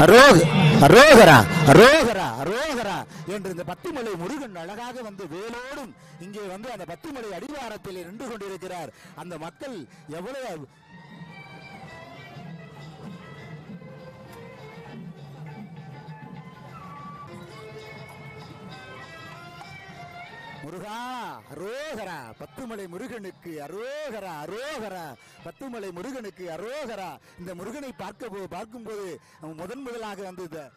அரோக அரோகரா அரோகரா அரோகரா என்று இந்த பத்துமலை முருகன் அழகாக வந்து வேலோடும் இங்கே வந்து அந்த பத்துமலை அடிவாரத்தில் நின்று கொண்டிருக்கிறார். அந்த மக்கள் எவ்வளவு முருகா அரோகரா பத்துமலை முருகனுக்கு அரோகரா அரோகரா பத்துமலை முருகனுக்கு அரோகரா. இந்த முருகனை பார்க்க போ- பார்க்கும்போது முதன் முதலாக வந்து இந்த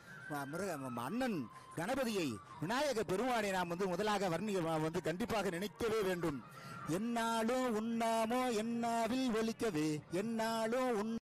முருக அண்ணன் கணபதியை விநாயக பெருமானை நாம் வந்து முதலாக வர்ணி வந்து கண்டிப்பாக நினைக்கவே வேண்டும். என்னாலும் உண்ணாமோ என்னாவில் ஒலிக்கவே என்னாலும் உண்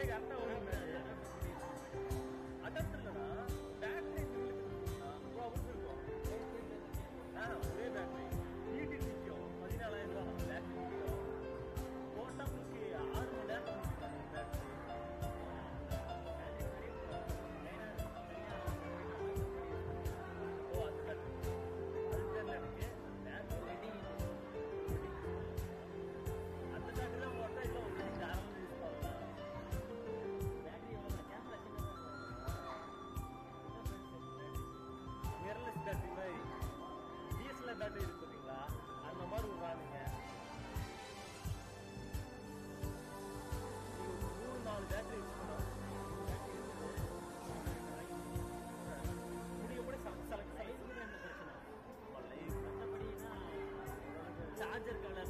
அப்படியே அர்த்தம் கொண்டாட்டி இருக்கிறீங்களா அந்த மாதிரி விடுறானுங்க மூணு நாலு பேட்டரி யூஸ் பண்ணுவோம் முடியப்படி சார்ஜர் கலர்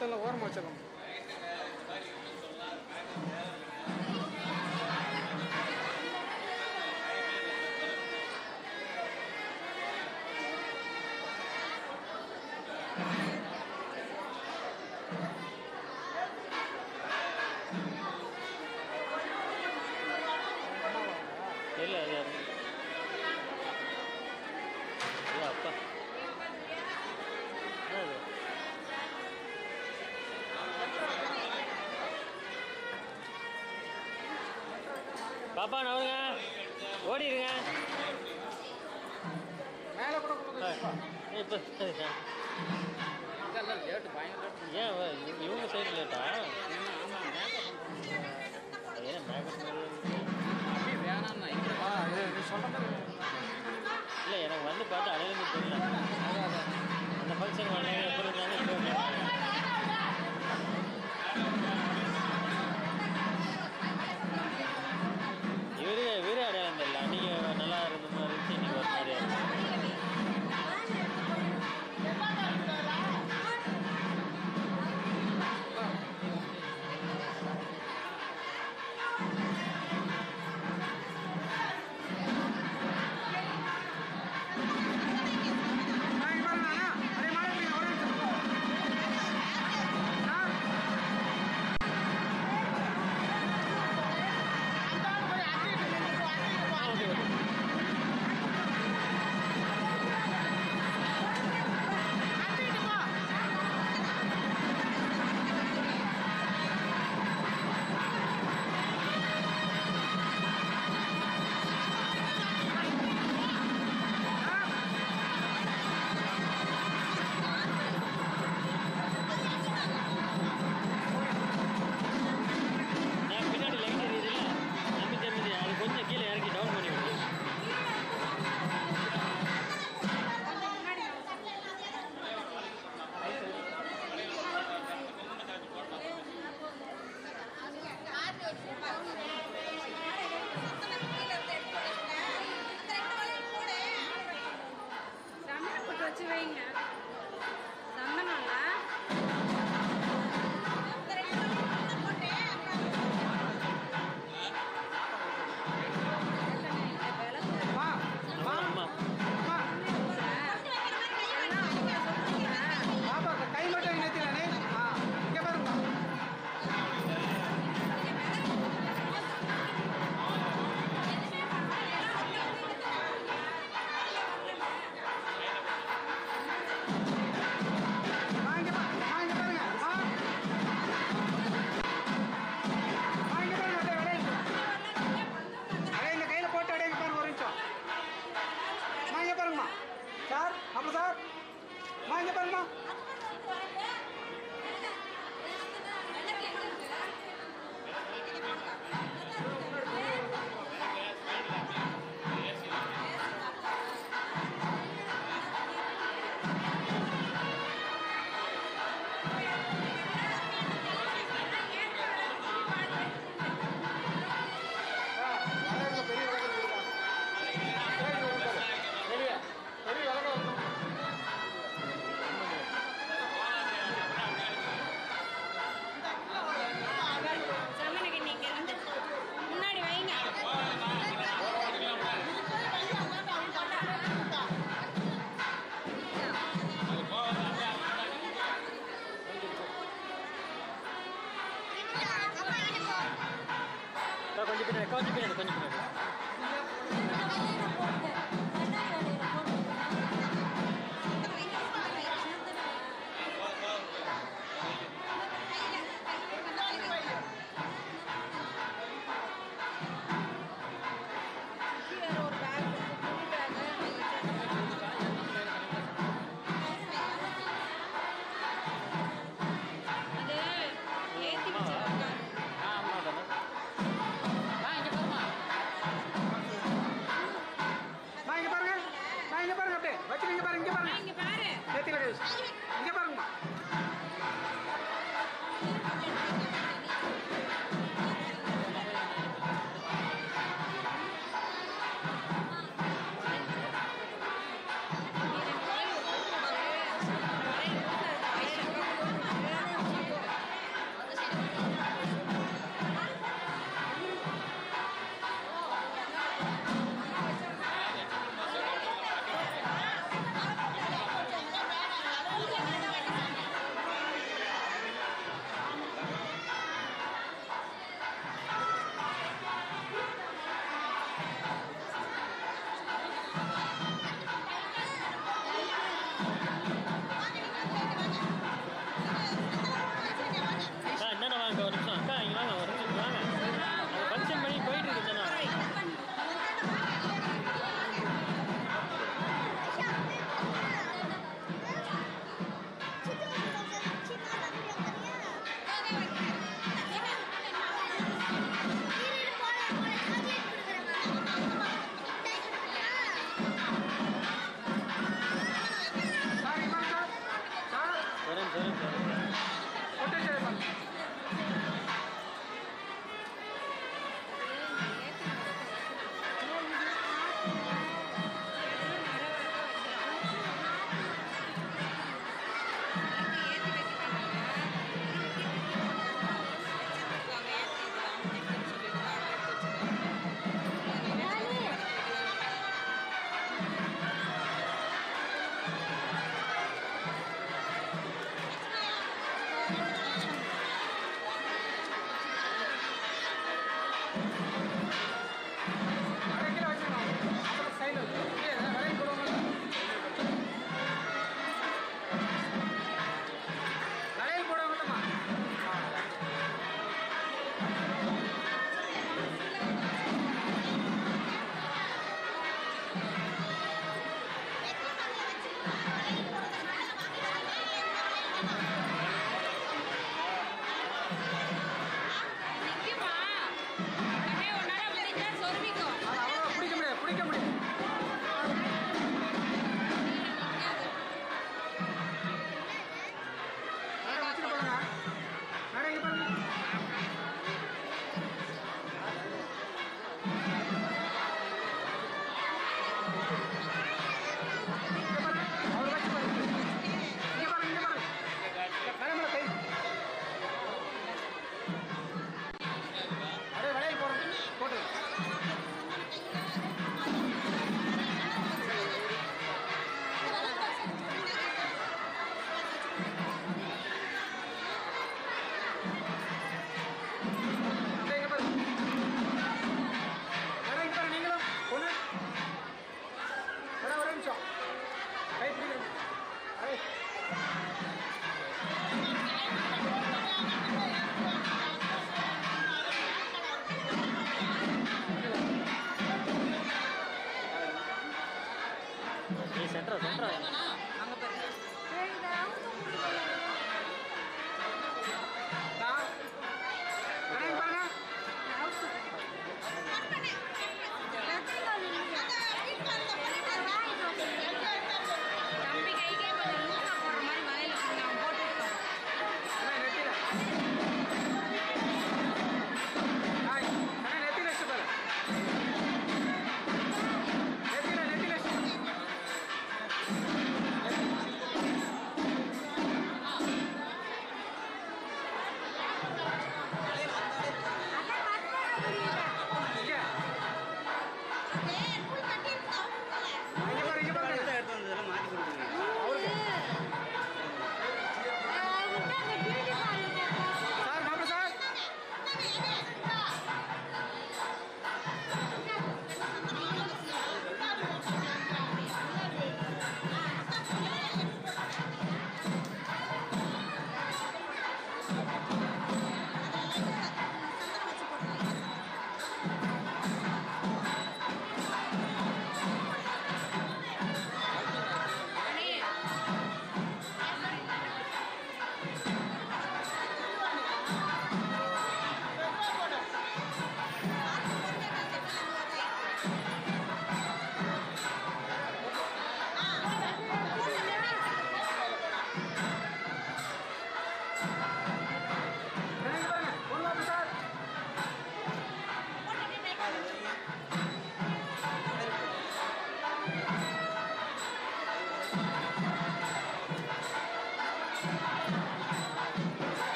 జీవితంలో ఓరం பாப்பா நவருங்க. ஓடிடுங்க மேலே கூட இப்போ ஏன் இவங்க சைடு லேட்டா? ஏன் வேணாம்னா இல்லை எனக்கு வந்து பார்த்து அடையாளம் தெரியல. அந்த ஃபங்க்ஷன் வரல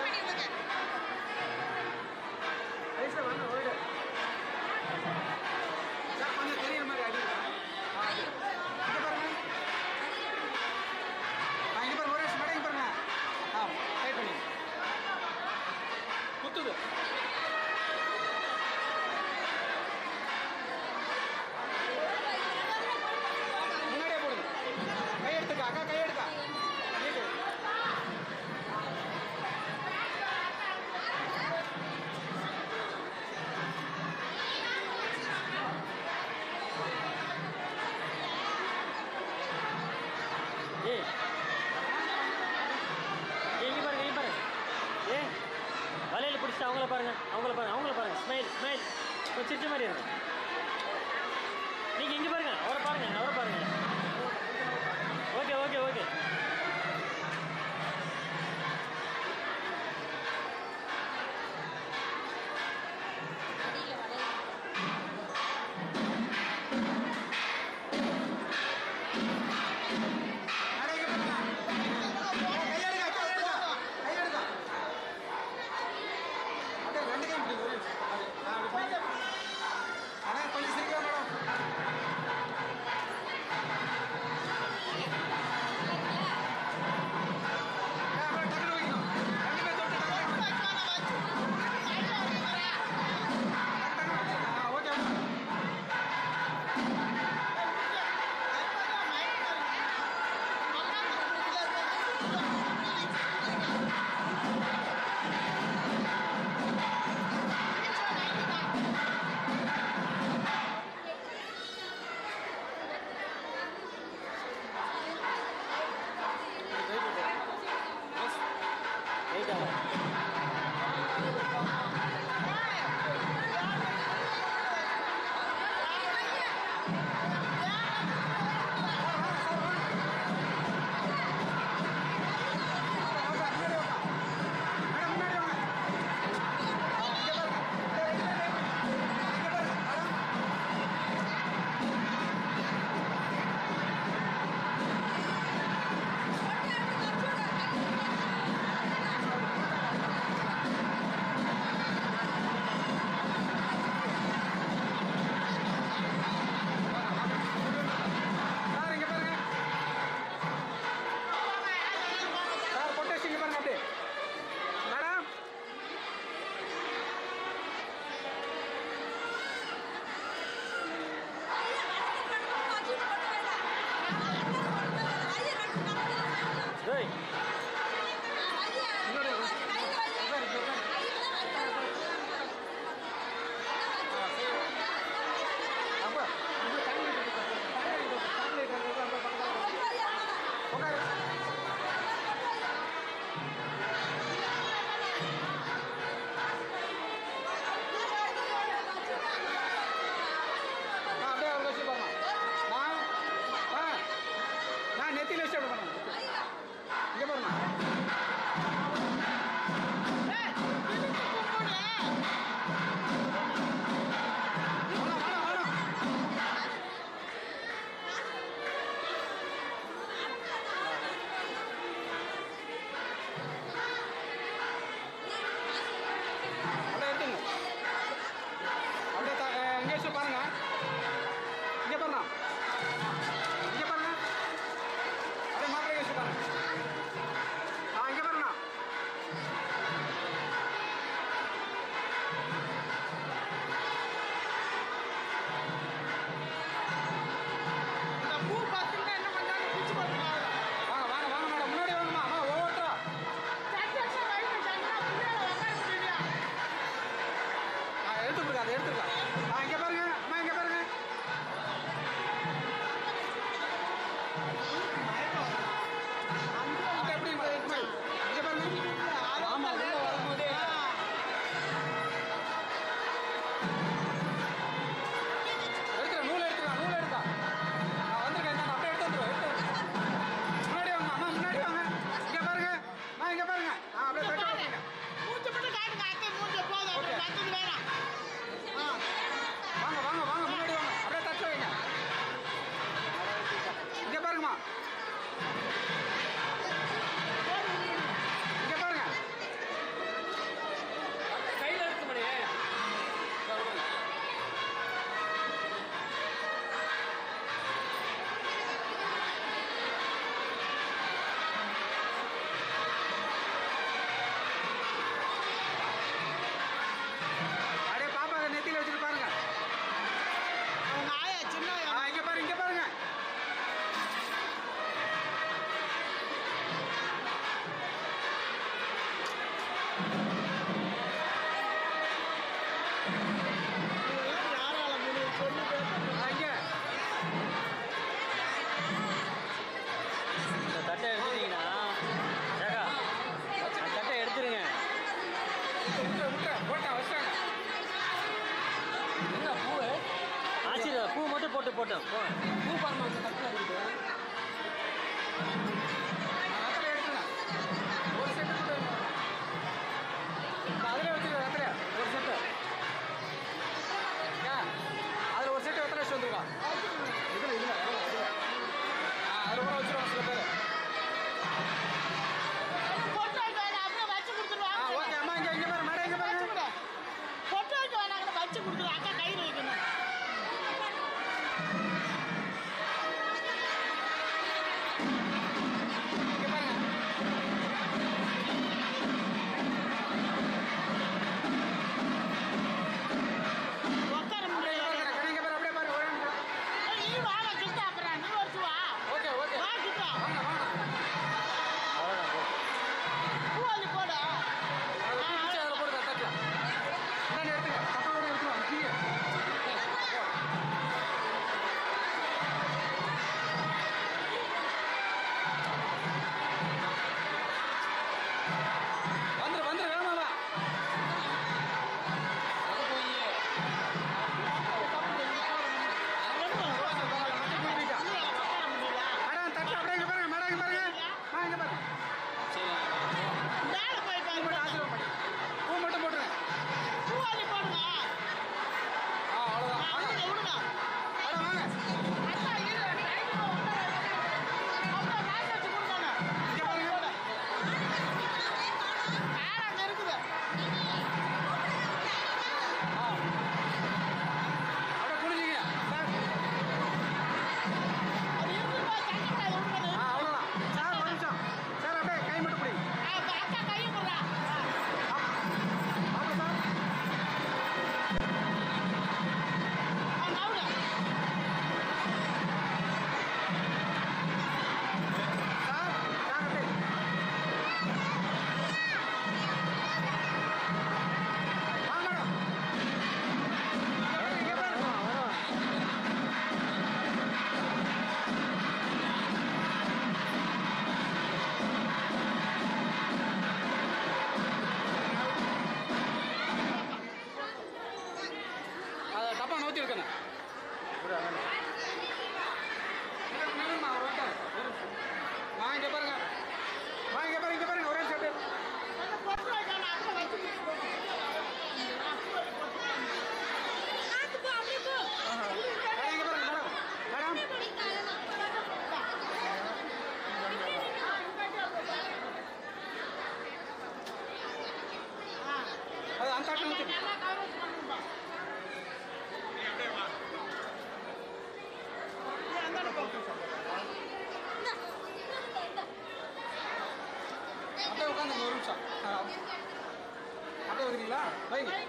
கொஞ்சம்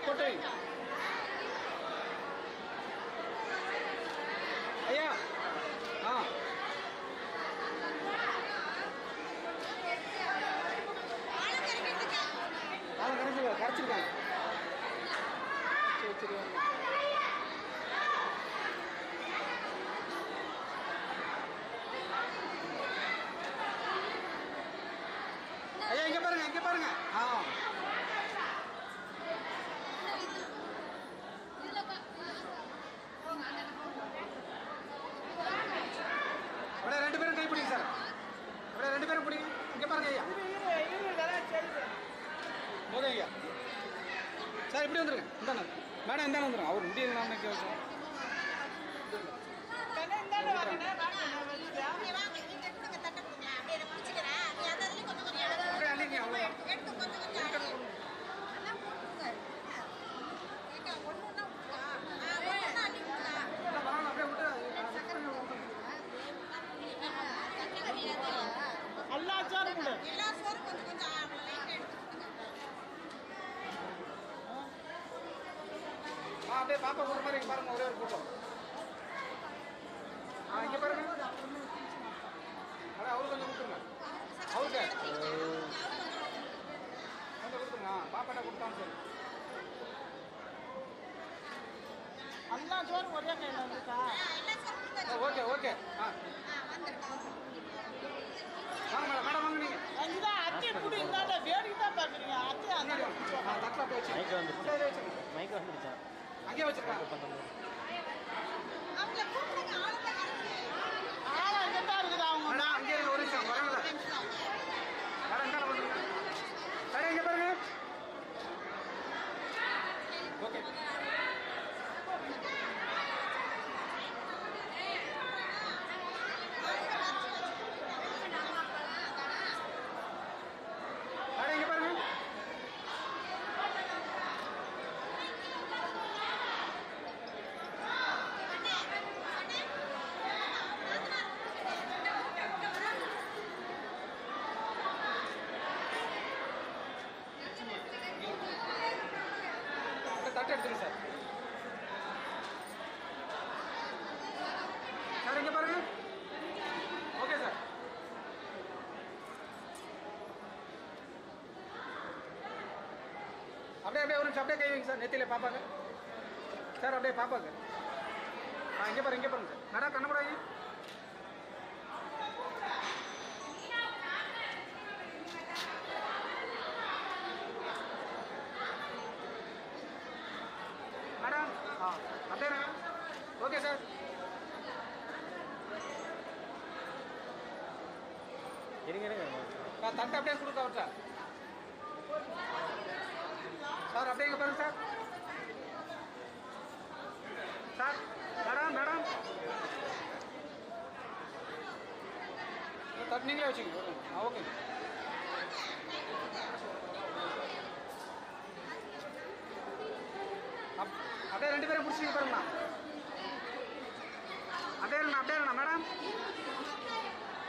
வைங்க Apa suruh mereka? அப்படியே ஒரு நிமிஷம் அப்படியே கை வைங்க சார். நெத்தியில் பாப்பாங்க சார் அப்படியே பார்ப்பாங்க. ஆ இங்கே பாருங்க இங்கே பாருங்க சார். மேடம் கண்ணமுடாங்க கூடாது மேடம் ஆ அப்படியே மேடம் ஓகே சார் இருங்க இருங்க நான் தட்டை அப்படியே கொடுக்க விட்டா சார் அப்படியே இங்கே பாருங்க சார் சார் மேடம் மேடம் தட்டு நீங்களே வச்சுக்கோங்க ஆ ஓகே அப்- அப்படியே ரெண்டு பேரும் பிடிச்சிங்க பாருங்கண்ணா அப்படியே இருங்கண்ணா அப்படியே இருங்கண்ணா மேடம்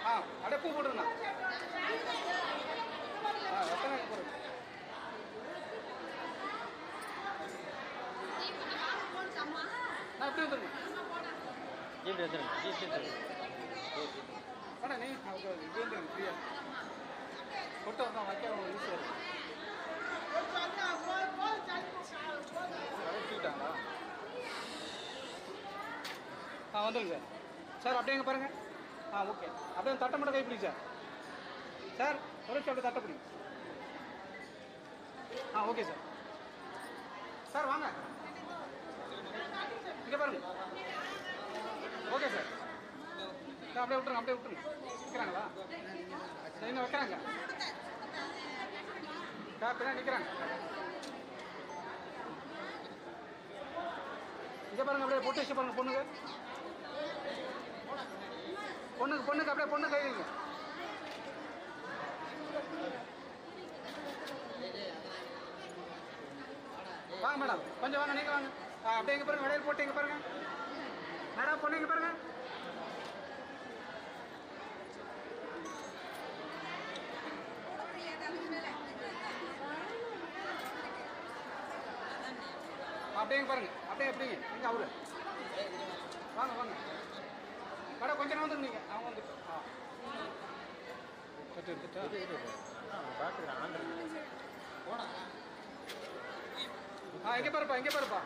ஆ அப்படியே பூ போட்டுருங்கண்ணா ஆ எத்தனை போடுங்க நான் எப்படி வந்துருங்க ஜீப் வந்துருங்க ஜீப் வந்துருங்க ஆ வந்துருங்க சார் சார் அப்படியே பாருங்க பாருங்கள் ஆ ஓகே அப்படியே தட்டை மட்டும் கை பிடிங்க சார் சார் ஒரு நிமிஷம் அப்படியே தட்டை பிடிங்க ஆ ஓகே சார் சார் வாங்க இங்கே பாருங்க ஓகே சார் அப்படியே விட்டுருங்க அப்படியே விட்டுருங்க. நிற்கிறாங்களா சரி இன்னும் வைக்கிறாங்க. காப்பினா நிற்கிறாங்க இங்கே பாருங்க அப்படியே பொட்டு வச்சு பாருங்க பொண்ணுங்க பொண்ணுக்கு பொண்ணுக்கு அப்படியே பொண்ணு கை வாங்க. மேடம். கொஞ்சம் வாங்க நீங்கள் வாங்க. அப்படியே இங்கே பாருங்க விடையில் போட்டு இங்கே பாருங்க. மேடம் பொண்ணு இங்கே பாருங்க அப்படியே இங்க பாருங்க அப்படியே எப்படிங்க எங்க அவரு வாங்க வாங்க கடை கொஞ்ச நேரம் வந்து நீங்க அவங்க வந்து ஆ கட்டு எடுத்துட்டா பார்த்துக்கிறேன் ஆந்திரா ஆ இங்க பாருப்பா இங்க பாருப்பா.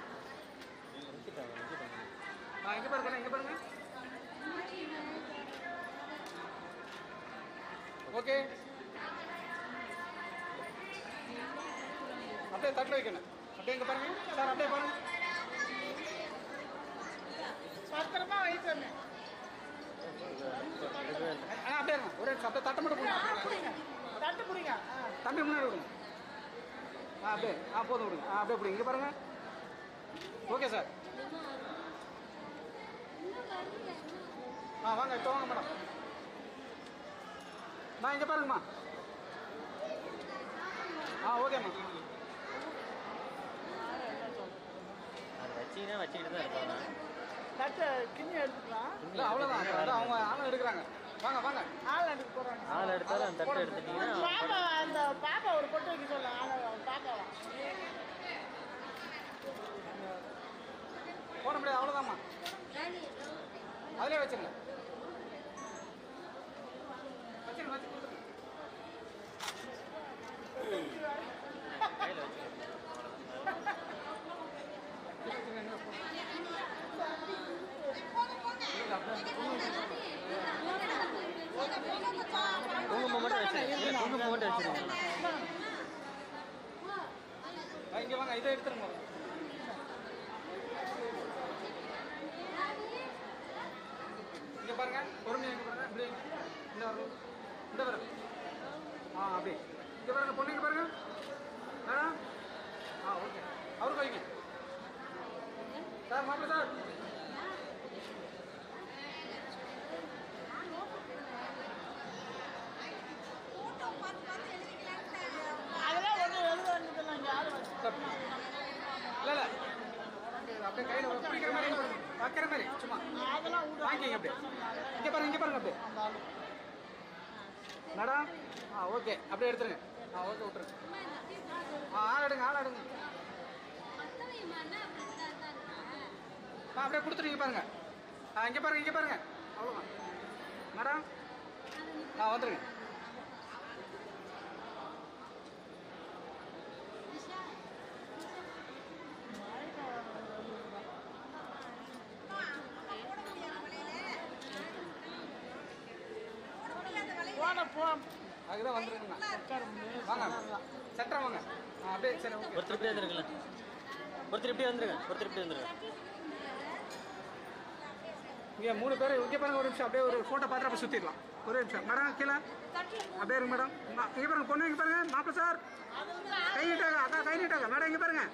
ஆ இங்க பாருங்க இங்க பாருங்க. ஓகே. அப்படியே தட்டில் வைக்கணும். அப்படியே இங்க பாருங்க. சார் அப்படியே பாருங்க. பத்திரமா வைக்கணும் அப்படியே இருங்க ஒரே அப்படியே தட்டை மட்டும் கொடுங்க தட்டு பிடிங்க. ஆ. தம்பி முன்னாடி விடுங்க. ஆ அப்படியே ஆ போதும் விடுங்க. ஆ அப்படியே பிடிங்க. இங்கே பாருங்க. Okay sir. ஆ வாங்க இப்போ வாங்க மேடம். நான் இங்கே பாருங்கம்மா. ஆ ஓகேம்மா அது வச்சிங்கன்னா வச்சுக்கிட்டு தான் இருப்பாங்க தட்டை கிண்ணி எடுத்துக்கலாம். இல்லை அவ்வளோதான் அவங்க ஆளும் எடுக்கிறாங்க. வாங்க வாங்க. ஆள் எடுக்க போகிறாங்க ஆள் எடுத்தாலும் அந்த தட்டை எடுத்துட்டீங்கன்னா பாப்பா அந்த பாப்பா ஒரு பொட்டு வைக்க சொல்ல. ஆளை பாப்பாவா. போட முடியாது அவ்வளோதாம்மா அதிலே வச்சிருங்க. வச்சிருங்க வச்சு கொடுத்துருங்க கையில் வச்சுக்கோங்க குங்குமம் மட்டும் வச்சிருங்க இல்லை, குங்குமம் மட்டும் வச்சிருங்க ஆ, இங்க வாங்க இதை எடுத்துருங்க இங்க பாருங்க பொறுமையா இங்க பாருங்க இப்படி இந்த வரும் இந்த வரும் ஆ அப்படி இங்க பாருங்க பொண்ணு இங்க பாருங்க ஆ ஆ ஓகே அவருக்கு வைங்க சார் மாப்பிள்ள சார் அதெல்லாம் ஒன்றும் எழுத வேண்டியதில்லை இங்கே ஆள் வச்சு சார் இல்ல இல்ல அப்படியே கையில பிடிக்கிற மாதிரி வைக்கிற மாதிரி சும்மா அதெல்லாம் விடு வாங்கிக்கங்க அப்படியே இங்க பாருங்க இங்க பாருங்க அப்படியே மேடம் ஆ ஓகே அப்படியே எடுத்துருங்க ஆ ஓகே விட்டுருங்க ஆ ஆள் எடுங்க ஆள் எடுங்க ஆ அப்படியே கொடுத்துருங்க பாருங்க ஆ இங்கே பாருங்க இங்கே பாருங்க. அவ்வளோதான் மேடம் ஆ வந்துருங்க. போன போ. அதுதான் வந்துருங்கண்ணா வாங்க சென்டரா வாங்க. அப்படியே சரி ஓகே. ஒருத்தர் இப்படியே வந்துருங்களேன் ஒருத்தர் இப்படியே வந்துருங்க. ஒருத்தர் இப்படியே வந்துருங்க. இங்கே மூணு பேர் இங்கே பாருங்க ஒரு நிமிஷம். அப்படியே ஒரு ஃபோட்டோ பார்த்து அப்போ சுற்றிடலாம் ஒரு நிமிஷம். மேடம் கீழே. அப்படியே இருங்க மேடம். இங்கே பாருங்க பொண்ணு இங்கே பாருங்க. மாப்பிள்ள சார். கை நீட்டாங்க. அக்கா கை நீட்டாங்க. மேடம் இங்கே பாருங்க.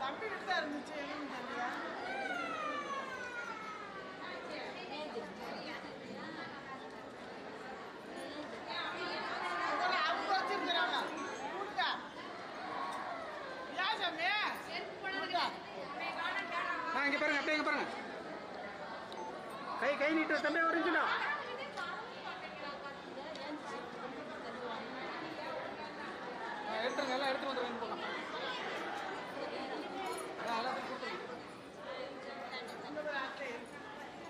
தம்பி இருந்துச்சு எங்கன்னு தெரியல அதெல்லாம் அவங்க வச்சிருக்கிறாங்க கொடுங்க ஏன் சாமி கொடுங்க ஆ இங்கே பாருங்க அப்படியே இங்கே பாருங்க கை கை நீட்டு தம்பி ஒரு நிமிஷம்டா ஆ, எடுத்துருங்க எல்லாம் எடுத்து வந்துருங்க போகலாம் ஆ எல்லாம் கொடுத்துருங்க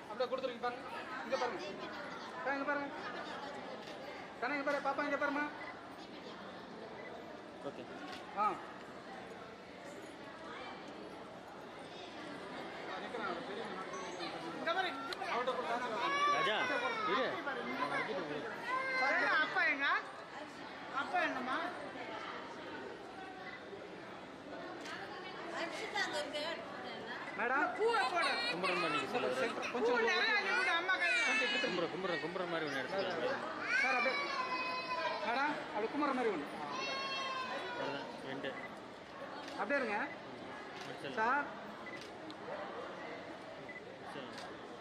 அப்படியே கொடுத்துருங்க பாருங்க இங்கே பாருங்க ஆ இங்கே பாருங்க கண்ணா இங்கே பாரு பாப்பா இங்கே பாருமா ஓகே ஆ நிற்கிறேன் தெரியும் இந்த மாதிரி இந்த மாதிரி அவர்கிட்ட கொடுத்தா ராஜா இரு ஏங்க, அப்பா எங்க அப்பா என்னம்மா மேடம். பூவை போடு கும்பிட்ற மாதிரி நீங்கள் சொல்லுங்கள் பூ கொஞ்சம் நிறைய அள்ளி விடு அம்மா மாதிரி ஒன்று எடுத்துக்கலாம் சார் அப்படியே மேடம் அப்படி குமர மாதிரி ஒன்று ரெண்டு அப்படியே இருங்க சார் முடிச்சிடலாம்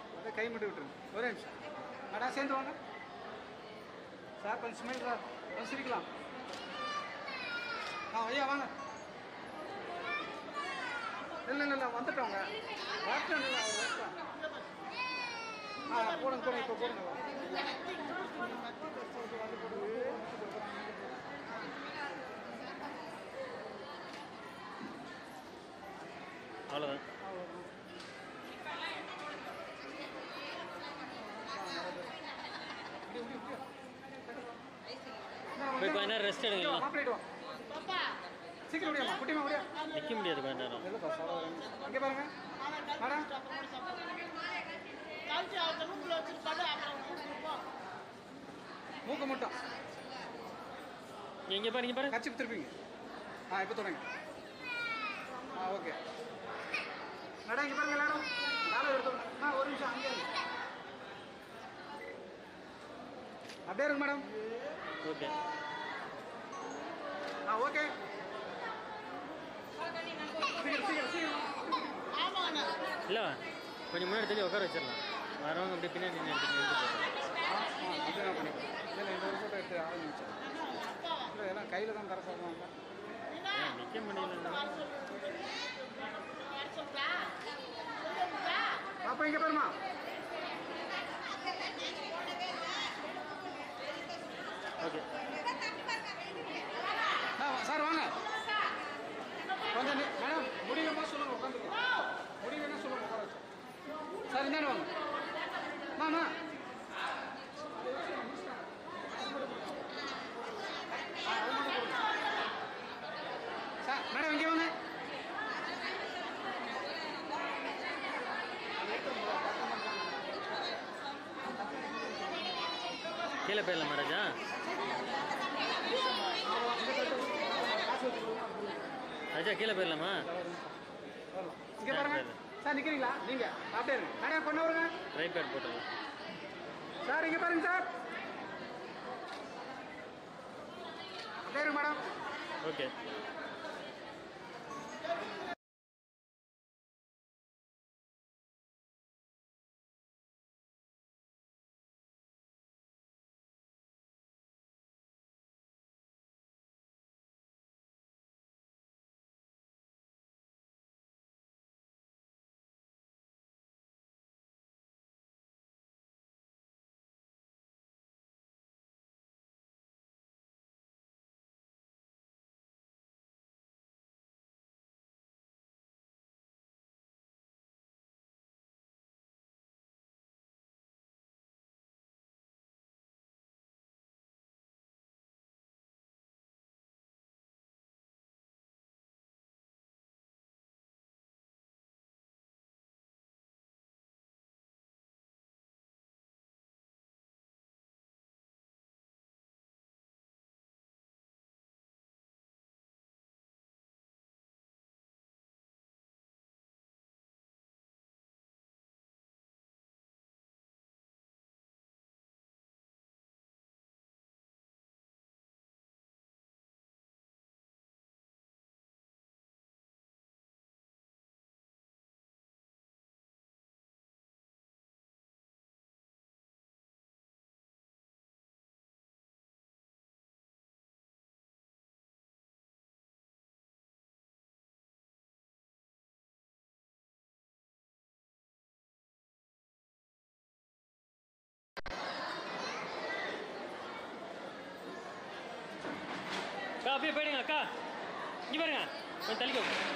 அப்படியே கை மட்டும் விட்டுருங்க ஒரே நிமிஷம் மேடம் சேர்ந்து வாங்க சார் கொஞ்சம் ஸ்மைல் சார் கொஞ்சம் சிரிக்கலாம் ஆ ஐயா வாங்க. இல்லைங்க இல்லை வந்துட்டோங்க. வரட்டேன் ஆ போடுங்க போடுங்க இப்போ போடுங்க. அவ்வளோதான் போய் கொஞ்ச நேரம் ரெஸ்ட் எடுங்களா சீக்கிரம் முடியாமா குட்டிமா முடியா நிற்க முடியாது கொஞ்ச நேரம். அங்கே பாருங்க. மேடம் மூக்கு மட்டும் இங்கே பாருங்க பாருங்க கச்சி திருப்பிங்க ஆ இப்போ தொடங்க ஆ ஓகே. மேடம் இங்கே பாருங்க மேடம் மேடம் எடுத்து ஆ ஒரு நிமிஷம் அங்கே இருங்க. அப்படியே இருக்கு மேடம். ஓகே. ஆ ஓகே சீக்கிரம் சீக்கிரம் சீக்கிரம் ஆமாண்ணா இல்லை கொஞ்சம் முன்னாடி தள்ளி உட்கார வச்சிடலாம். வரவங்க பின்னாடி அப்படி இல்லை எல்லாம் கையில் தான் தர சொல்லுவாங்க நிற்க முடியல பாப்பா இங்கே பாருமா. ஓகே ஆ, சார் வாங்க கொஞ்சம் நி- மேடம் முடியலமா சொல்லுங்க உட்காந்துக்கோ முடியலன்னா சொல்லுங்க உட்கார வச்சு சார் இந்தாண்டு வாங்க. மாமா. சார் மேடம் இங்கே வாங்க. கீழே போயிடலாம் மகாராஜா ராஜா கீழே போயிடலாமா? சார் நிற்கிறீங்களா நீங்கள் அப்படியே மேடம் கொண்டு வருங்க? ரைட் பேட் போட்டுடலாம் சார் இங்கே பாருங்க சார். அப்படியே மேடம். ஓகே. இங்கே பாருங்க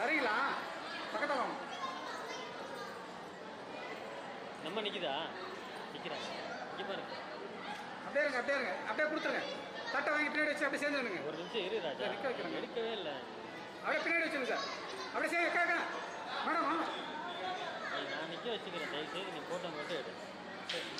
சரிங்களா பக்கத்தில் வாங்க. நம்ம நிற்குதா நிற்கிறாங்க இங்கே பாருங்க அப்படியே இருங்க அப்படியே இருங்க. அப்படியே கொடுத்துருங்க. சட்டை வாங்கி பின்னாடி வச்சு அப்படியே சேர்ந்துருங்க. ஒரு நிமிஷம் இரு ராஜா. நிக்க வைக்கிறேங்க. எடுக்கவே இல்லை. அப்படியே பின்னாடி வச்சுருங்க சார். அப்படியே சேர்ந்து கேட்க மேடம் நான் நிற்க வச்சுக்கிறேன். தயவு செய்து நீ ஃபோட்டோ மட்டும் எடு. சரி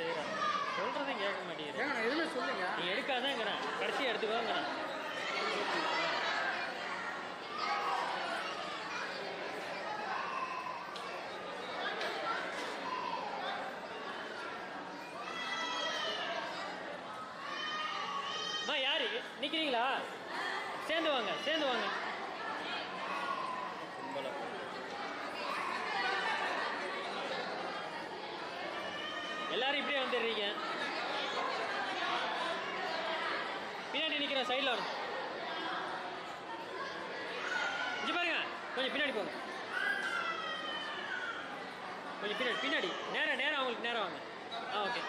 செய்கிறாங்க சொல்கிறதையும் கேட்க மாட்டேங்கிறேன் ஏங்க நான் எதுவுமே சொல்லுங்க நீ எடுக்காதேங்கிறேன். கடைசி எடுத்துக்கோங்கிறேன். யாரு? நிற்கிறீங்களா சேர்ந்து வாங்க சேர்ந்து வாங்க. சைடில் வரும் இங்கே பாருங்க. கொஞ்சம் பின்னாடி போங்க. கொஞ்சம் பின்னாடி பின்னாடி. நேரம் நேரம் அவங்களுக்கு நேரம் வாங்க. ஆ ஓகே.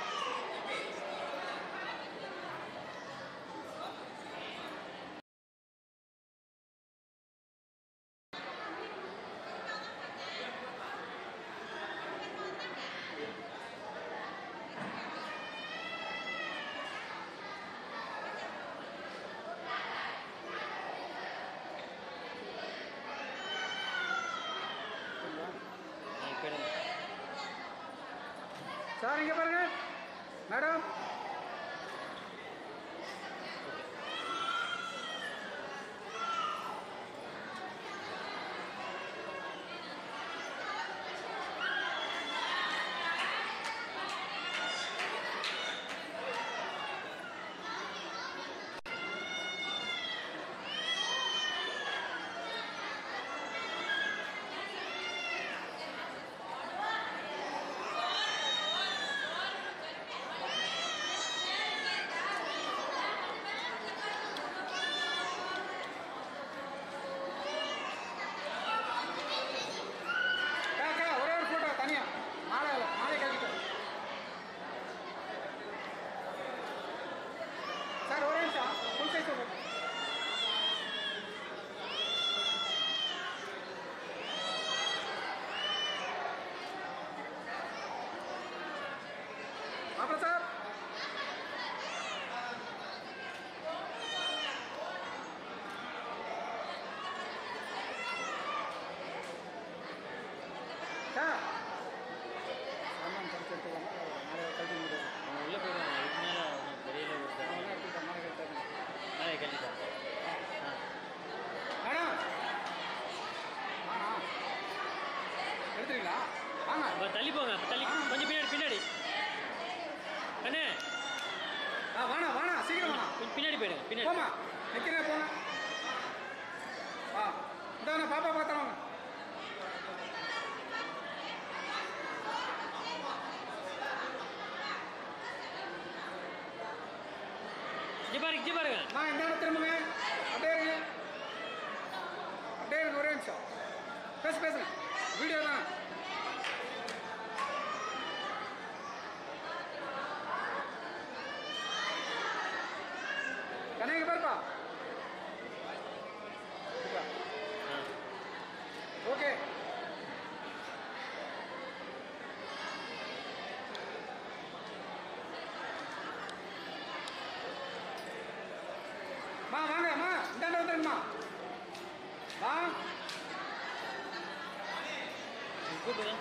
கூப்பிடுங்க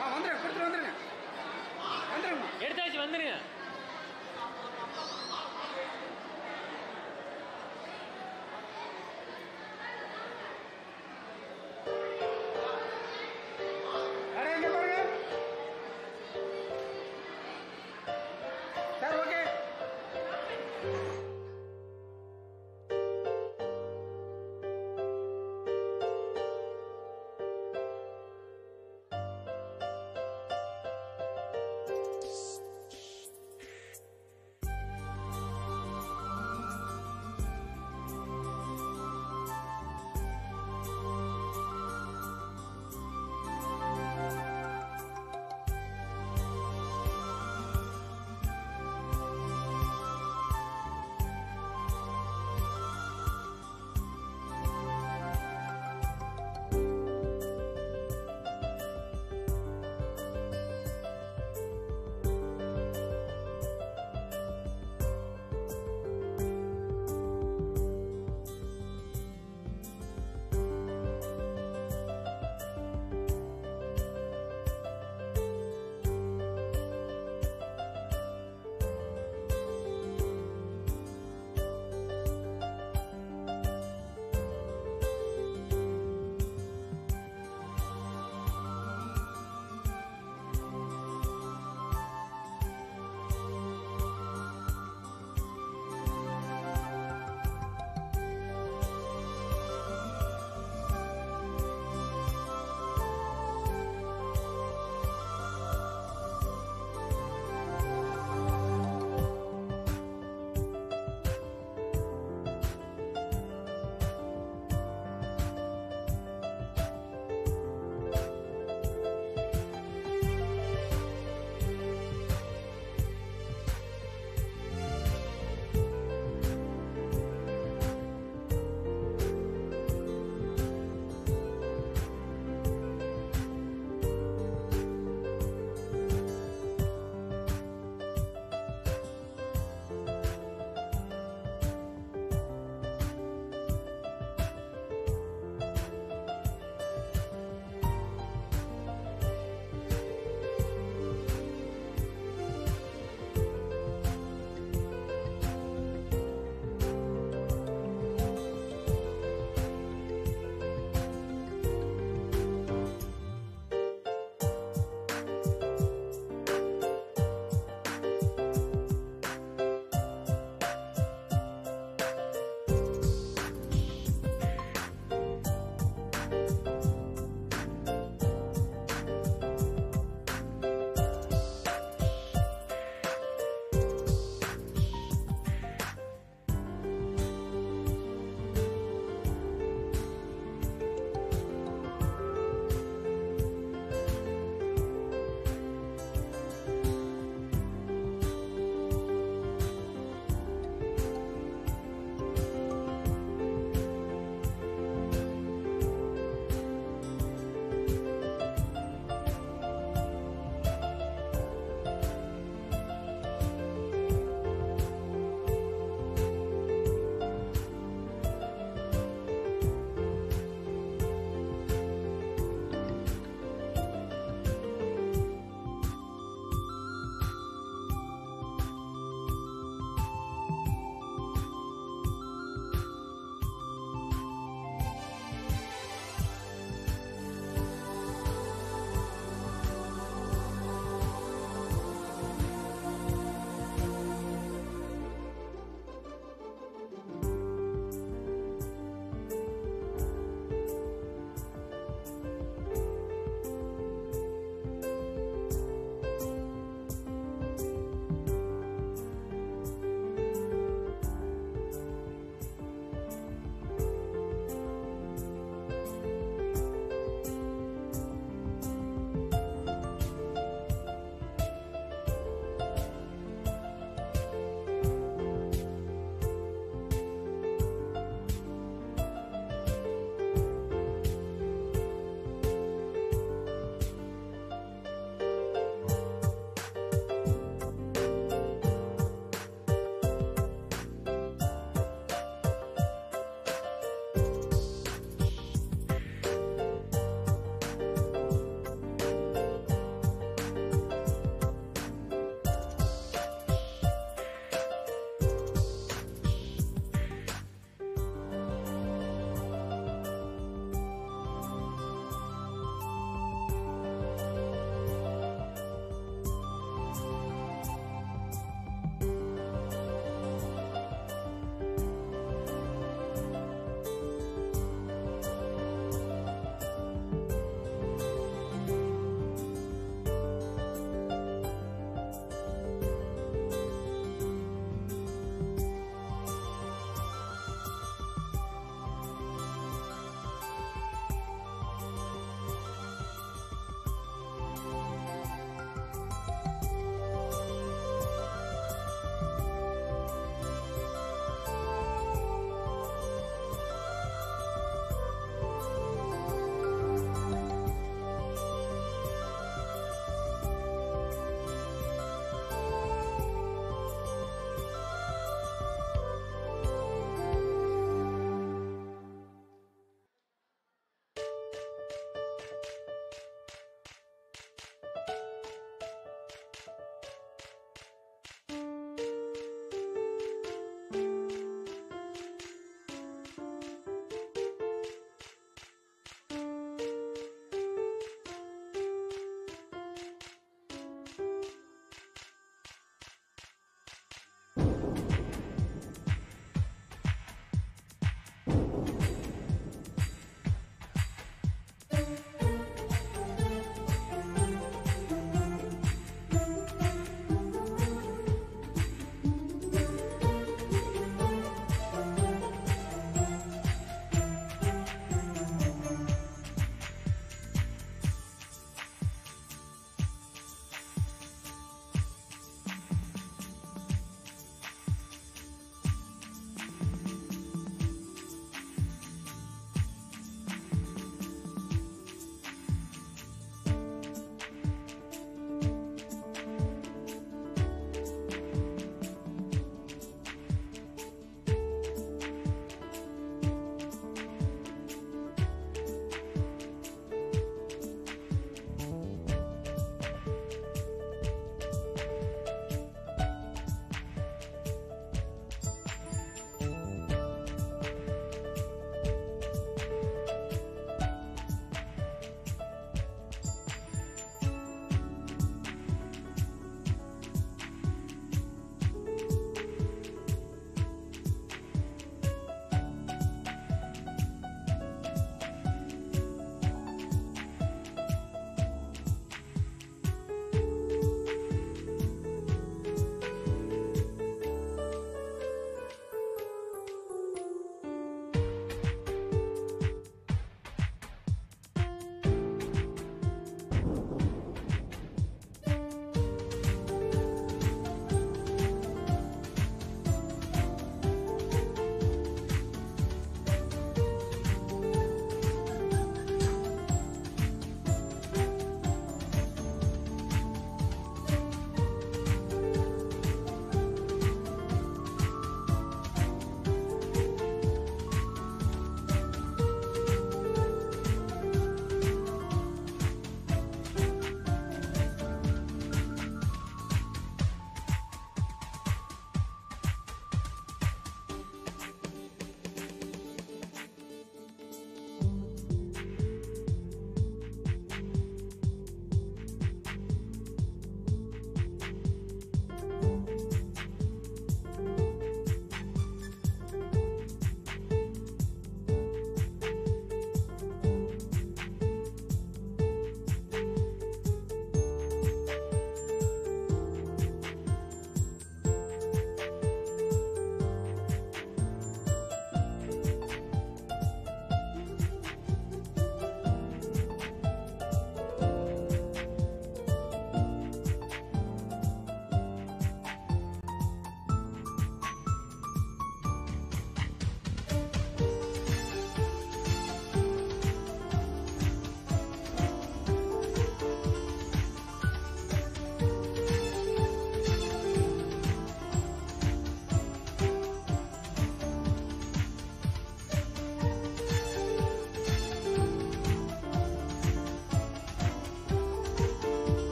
ஆ வந்துடுங்க கொடுத்துட்டு வந்துடுங்க வந்துடுங்க எடுத்தாச்சு வந்துருங்க.